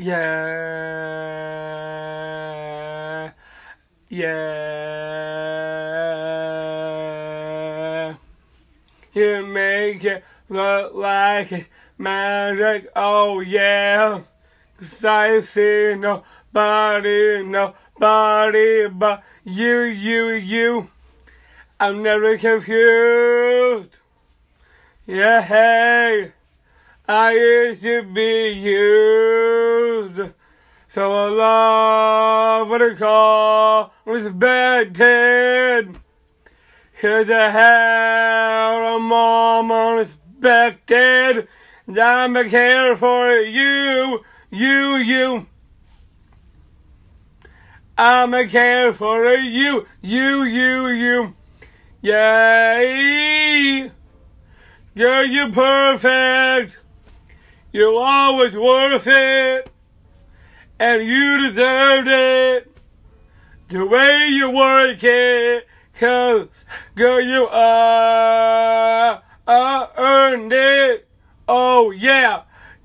Yeah. Yeah. You make it look like magic. Oh yeah. Cause I see nobody, nobody but you, you, you. I'm never confused. Yeah, hey. I used to be So I love what I call respected. Cause I had a mom unexpected. I'm a care for you, you, you. I'm a care for you, you, you, you. Yay! You're perfect. You're always worth it. And you deserved it. The way you work it. Cause, girl, you uh, uh, earned it. Oh, yeah.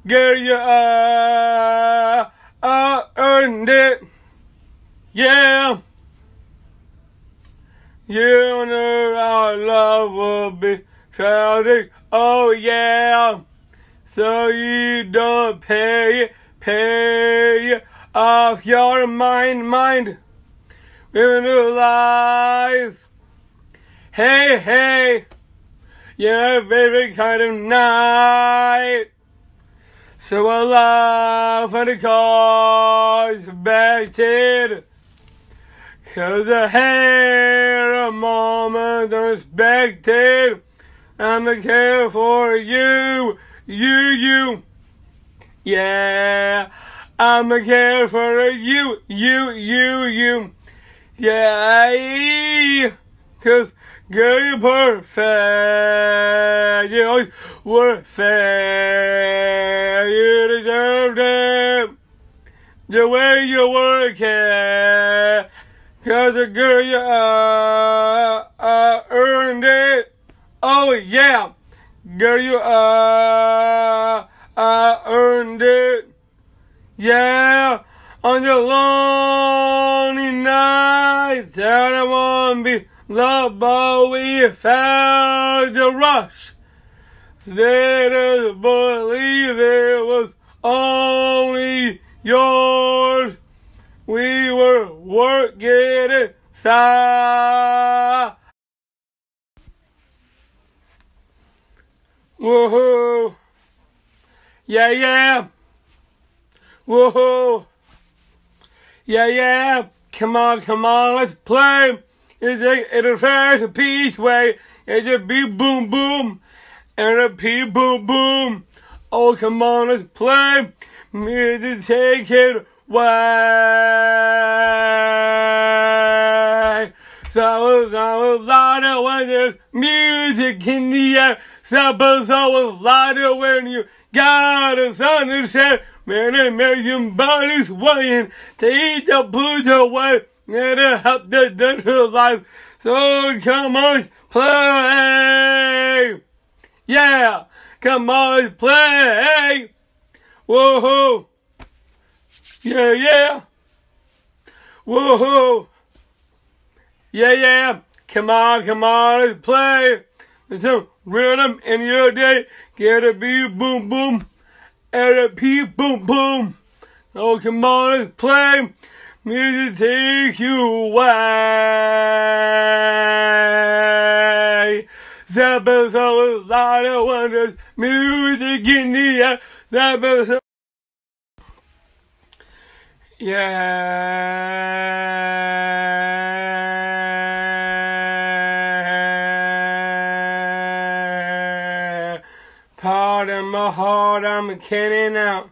Girl, you uh, uh, earned it. Yeah. You know our love will be tragic. Oh yeah. So you don't pay, pay off your mind, mind. With new lies. Hey, hey. Your favorite kind of night. So I laugh and the cause expected. Cause I had a moment unexpected. I'm a care for you, you, you. Yeah, I'm a care for you, you, you, you. Yeah, cause girl, you're perfect. You're always worth it. You deserve it. The way you work it. Cause the girl, you uh, uh, earned it. Oh yeah, girl, you uh, uh, earned it. Yeah, on the lonely nights I won't be loved, but we found the rush. Didn't believe it was only yours. We were working it side. Woohoo! Yeah, yeah. Woohoo! Yeah, yeah. Come on, come on, let's play. It's a, it's a fast peace way. It's a beat boom boom. And a beat boom boom. Oh, come on, let's play. Music take it away. So, so louder when there's music in the air. Supper so louder when you got a to share. Man, it makes your body swaying to eat the blues away and to help the dental life. So come on, play. Yeah, come on, play. Woohoo. Yeah, yeah. Woohoo. Yeah, yeah. Come on, come on, play. Some rhythm in your day. Get a beat, boom, boom. And a beat, boom, boom. Oh, come on, let's play. Music take you away. Zappa so a lot of wonders. Music in the air. Zappa so Yeah. Heart, I'm kidding out.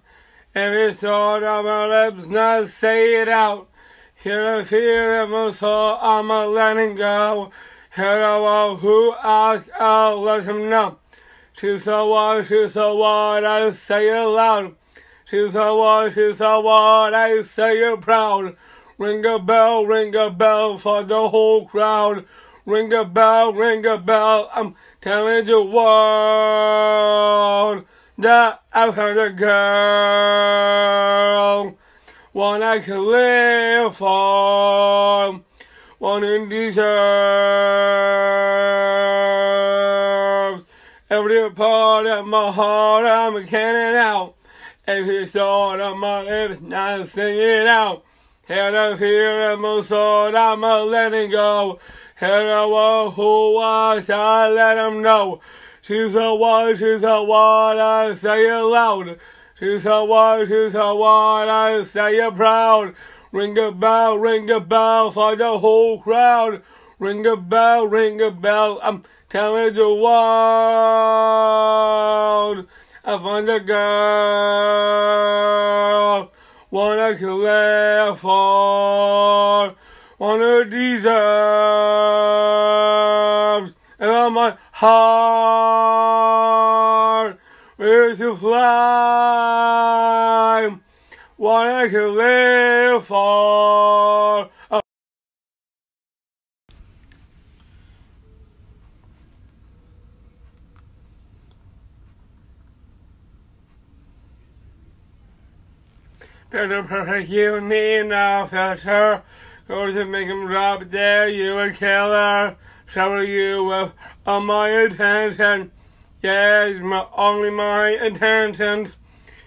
Every thought of my lips not say it out. Hear the fear of my soul, I'm a letting go. Hear the one who asks, I'll oh, let him know. She's the one, she's the one, I say it loud. She's the one, she's the one, I say it proud. Ring a bell, ring a bell for the whole crowd. Ring a bell, ring a bell, I'm telling the world that I found a girl one I can live for, one who deserves every part of my heart. I'm canning out every thought of my lips, not singing out. Head of here and my soul, I'm a letting go. Head of who was, I let him know. She's a one, she's a one, I say it loud. She's a one, she's a one, I say it proud. Ring a bell, ring a bell for the whole crowd. Ring a bell, ring a bell, I'm telling the world. I find a girl, I can live for, one who my is to fly, one I can live for. Better perfect you need no filter. Go to make him drop dead, you a killer. Shower you with all my attention. Yes, my, only my intentions.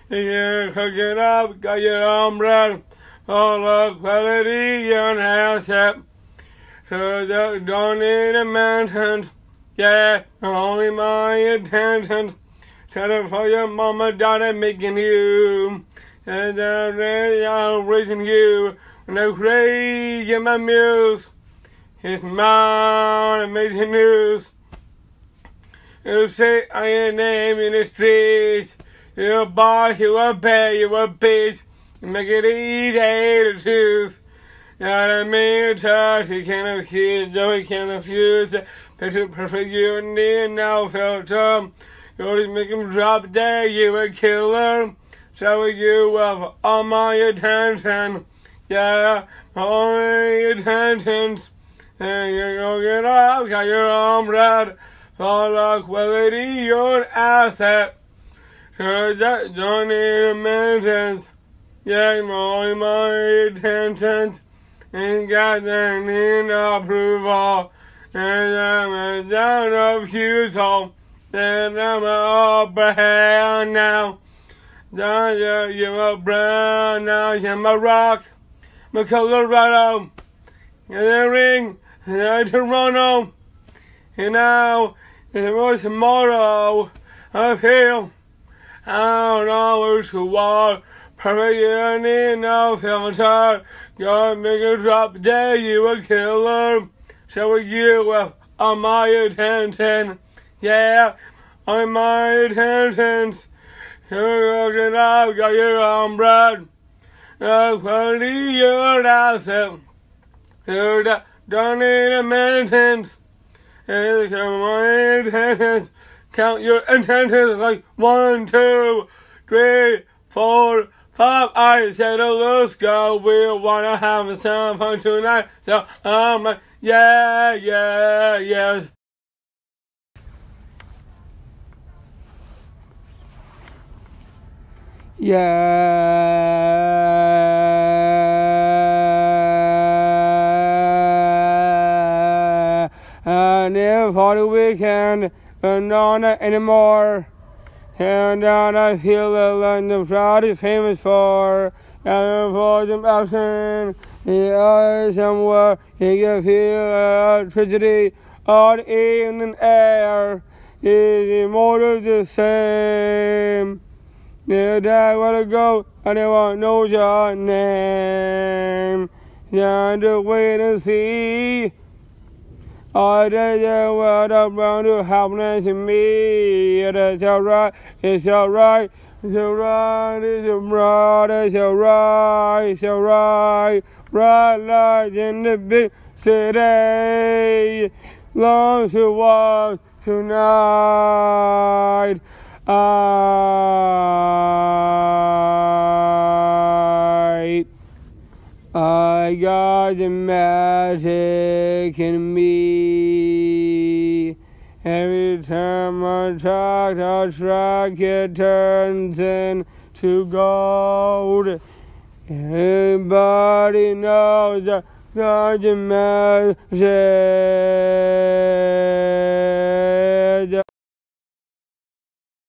You cook it up, got your own bread. All the quality you enhance it. So that don't need a mention. Yeah, only my intentions. Tell it for your mama, daddy, making you and I'm raising you And I in my muse. It's my amazing news. You say I am name in the streets. You're a boss, you're a bad, you're a bitch. You make it easy to choose. Not a mean touch, you can't accuse, no, you can't refuse. Picture perfect you and me now felt um. You always make him drop dead, you a killer. So you have all my attention. Yeah, all my attentions. And you go get up, got your arm red. For the quality, your asset. So that don't need a mentions. Yeah, all my attentions. And got the need approval. And I'm a down of futile. and I'm up ahead now. Now you're, you're a brown, now you're my rock, my Colorado, and the ring, and I Toronto, and now, was tomorrow, I feel, I don't know which one, perfect union, no filter, God make a drop dead, you a killer, so you with all my attention, yeah, on my attentions. You're looking up, got your own bread. That's quality your asset. You don't need a maintenance. And count my intentions. Count your intentions like one, two, three, four, five. I said, oh, let's go. We wanna have some fun tonight. So I'm like, yeah, yeah, yeah. Yeah, the weekend, and uh, not anymore. And I feel the land the crowd is famous for. And for some action, yeah, somewhere you can feel electricity on in the air. Is more the same. Yeah, dad wanna go, and they want know your name. Yeah, to wait and see. All day the world around you happening to me. It's alright, it's alright, it's alright, it's alright, it's alright, it's alright. Bright lights in the big city. Long to walk tonight. I, I got the magic in me. Every term I talk, or track it turns into gold. Everybody knows the God's magic.